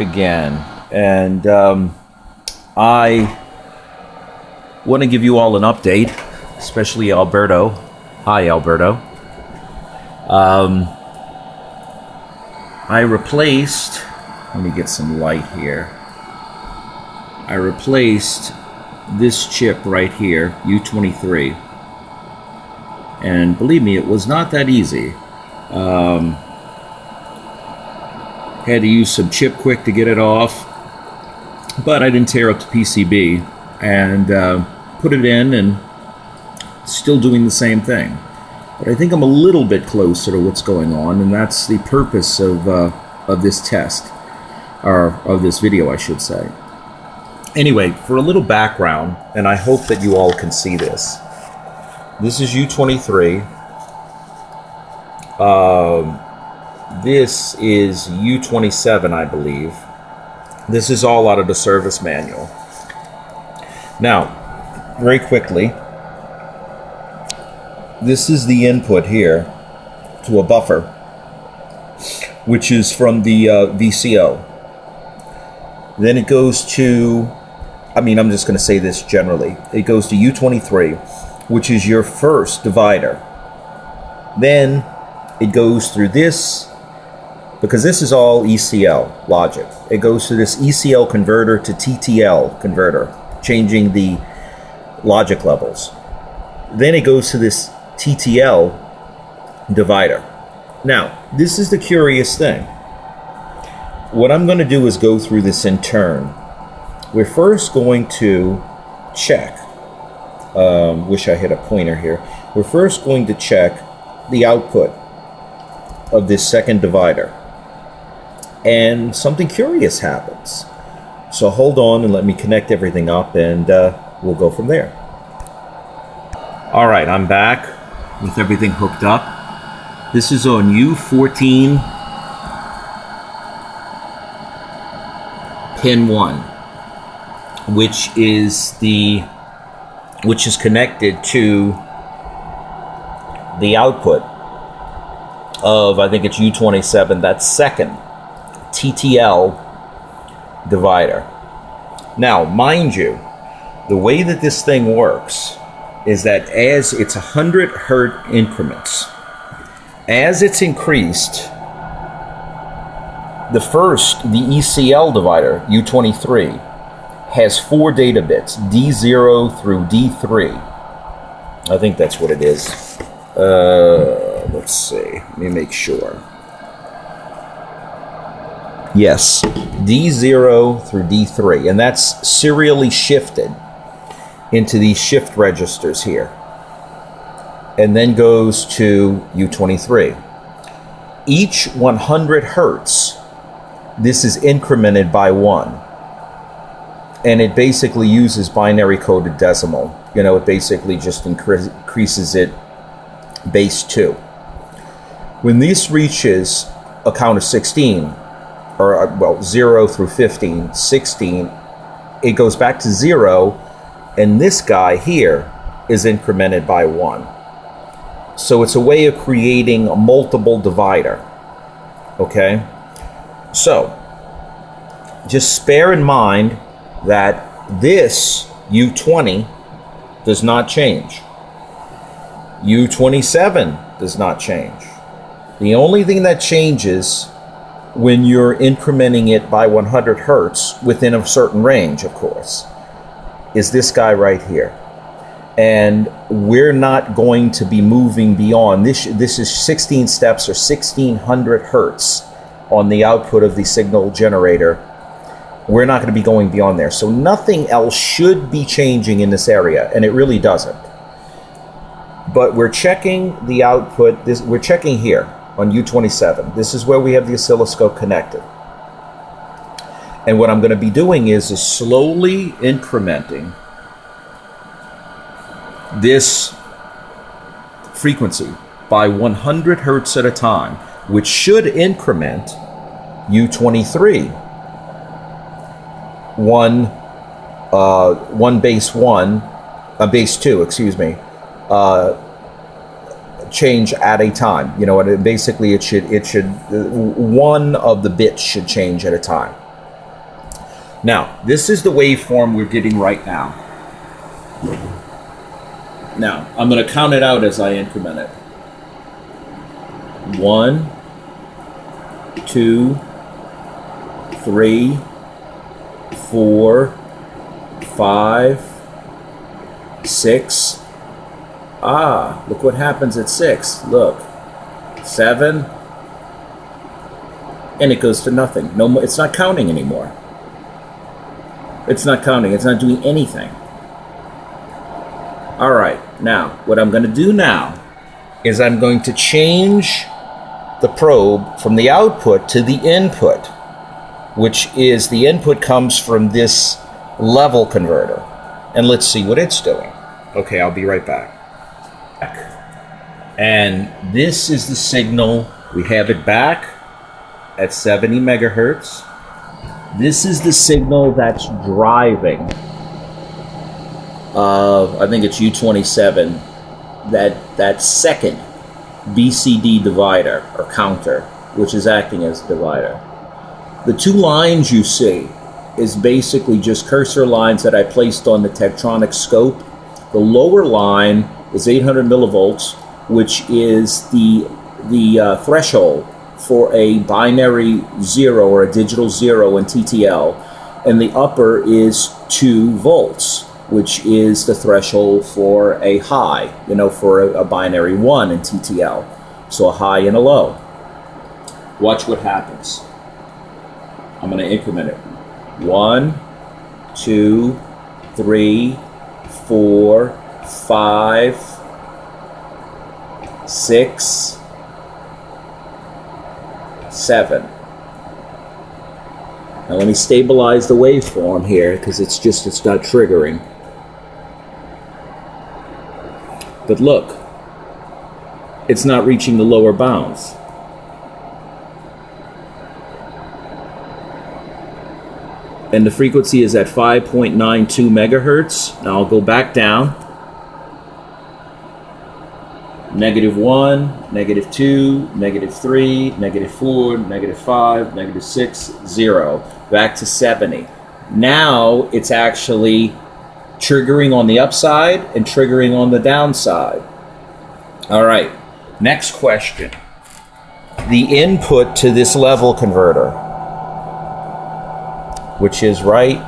again, and um, I want to give you all an update, especially Alberto. Hi, Alberto. Um, I replaced. Let me get some light here. I replaced this chip right here, U23. And believe me, it was not that easy. Um, had to use some Chip Quik to get it off, but I didn't tear up the PCB and uh, put it in and still doing the same thing. But I think I'm a little bit closer to what's going on, and that's the purpose of, uh, of this test, or of this video, I should say. Anyway, for a little background, and I hope that you all can see this. This is U23. Um, this is U27, I believe. This is all out of the service manual. Now, very quickly, this is the input here to a buffer, which is from the uh, VCO. Then it goes to, I mean, I'm just going to say this generally. It goes to U23, which is your first divider. Then it goes through this, because this is all ECL logic. It goes to this ECL converter to TTL converter, changing the logic levels. Then it goes to this TTL divider. Now, this is the curious thing. What I'm going to do is go through this in turn. We're first going to check. Um, wish I had a pointer here. We're first going to check the output of this second divider. And something curious happens. So hold on and let me connect everything up and uh, we'll go from there. All right, I'm back with everything hooked up. This is on U14 pin 1 which is the which is connected to the output of I think it's U27 that second TTL divider. Now, mind you, the way that this thing works is that as it's 100 hertz increments, as it's increased, the first, the ECL divider, U23, has four data bits, D0 through D3. I think that's what it is. Uh, let's see. Let me make sure. Yes, D0 through D3, and that's serially shifted into these shift registers here. And then goes to U23. Each 100 hertz, this is incremented by one. And it basically uses binary coded decimal. You know, it basically just increases it base 2. When this reaches a count of 16, or uh, well, 0 through 15, 16, it goes back to 0 and this guy here is incremented by 1. So it's a way of creating a multiple divider. Okay? So, just bear in mind that this U20 does not change. U27 does not change. The only thing that changes when you're incrementing it by 100 hertz within a certain range, of course, is this guy right here. And we're not going to be moving beyond this. This is 16 steps or 1600 hertz on the output of the signal generator. We're not going to be going beyond there. So nothing else should be changing in this area, and it really doesn't. But we're checking the output. This we're checking here on U27. This is where we have the oscilloscope connected. And what I'm going to be doing is, is slowly incrementing this frequency by 100 hertz at a time, which should increment U23 one uh, one base one, a uh, base two, excuse me, uh, change at a time. You know, and it, basically it should it should uh, one of the bits should change at a time. Now, this is the waveform we're getting right now. Now, I'm going to count it out as I increment it. One, two, three, four, five, six. Ah, look what happens at six. Look, seven, and it goes to nothing. No, more, it's not counting anymore. It's not counting. It's not doing anything. All right. Now, what I'm going to do now is I'm going to change the probe from the output to the input, which is the input comes from this level converter. And let's see what it's doing. Okay, I'll be right back. And this is the signal. We have it back at 70 megahertz. This is the signal that's driving. Uh, I think it's U27. That that second BCD divider or counter, which is acting as a divider. The two lines you see is basically just cursor lines that I placed on the Tektronix scope. The lower line is 800 millivolts, which is the the uh, threshold for a binary zero or a digital zero in TTL, and the upper is 2 volts, which is the threshold for a high, you know, for a, a binary 1 in TTL. So a high and a low. Watch what happens. I'm going to increment it. One, two, three, four, five, six, seven. Now let me stabilize the waveform here because it's just, it's not triggering. But look, it's not reaching the lower bounds. And the frequency is at 5.92 megahertz. Now I'll go back down negative 1, negative 2, negative 3, negative 4, negative 5, negative 6, 0, back to 70. Now it's actually triggering on the upside and triggering on the downside. All right, next question. The input to this level converter, which is right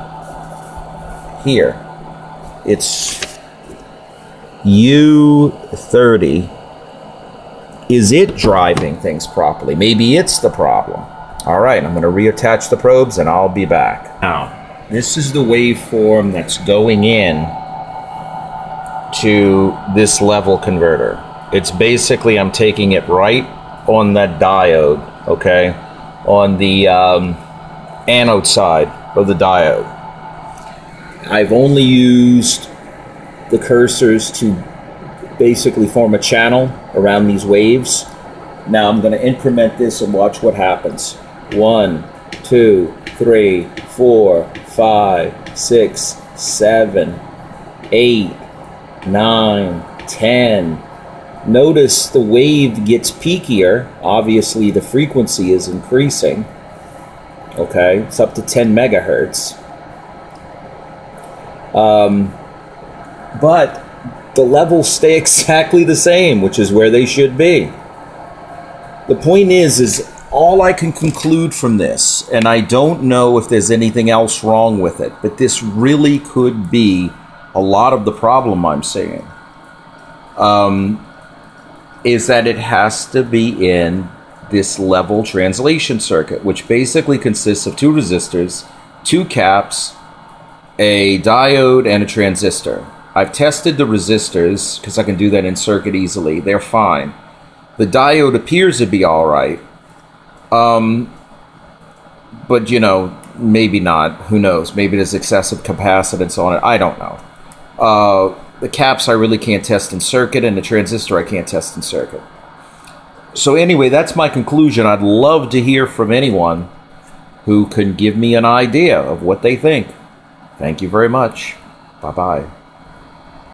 here, it's U30 is it driving things properly? Maybe it's the problem. All right, I'm going to reattach the probes and I'll be back. Now, this is the waveform that's going in to this level converter. It's basically, I'm taking it right on that diode, okay, on the um, anode side of the diode. I've only used the cursors to basically form a channel around these waves. Now I'm going to increment this and watch what happens. One, two, three, four, five, six, seven, eight, nine, ten. Notice the wave gets peakier. Obviously, the frequency is increasing. Okay, it's up to 10 megahertz. Um, but the levels stay exactly the same, which is where they should be. The point is, is all I can conclude from this, and I don't know if there's anything else wrong with it, but this really could be a lot of the problem I'm seeing. Um, is that it has to be in this level translation circuit, which basically consists of two resistors, two caps, a diode, and a transistor. I've tested the resistors because I can do that in circuit easily. They're fine. The diode appears to be all right. Um, but you know, maybe not. Who knows? Maybe there's excessive capacitance on it. I don't know. Uh, the caps I really can't test in circuit, and the transistor I can't test in circuit. So anyway, that's my conclusion. I'd love to hear from anyone who can give me an idea of what they think. Thank you very much. Bye bye.